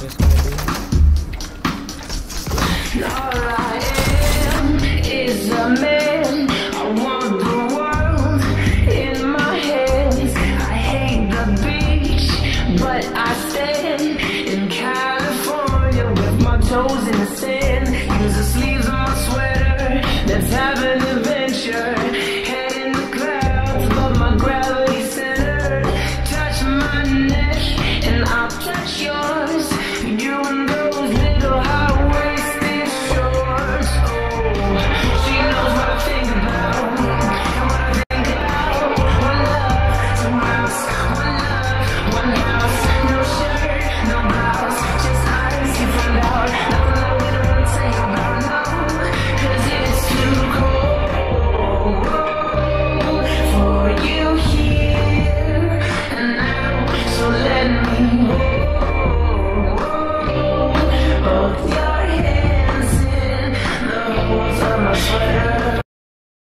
this gonna be? beach, but I stand in California with my toes in the sand. me.